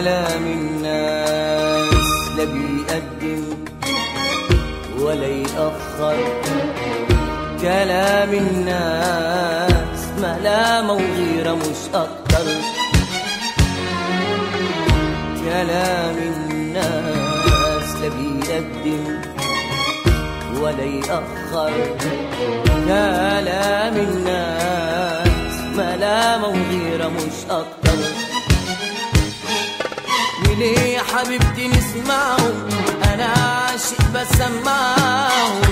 كلام الناس لا بيقدم ولا يأخر كلام الناس ملامة وغيرة مش أكتر كلام الناس لا بيقدم ولا يأخر كلام الناس ملامة وغيرة مش أكتر وليه يا حبيبتي نسمعه؟ أنا عاشق بسمعه. ليه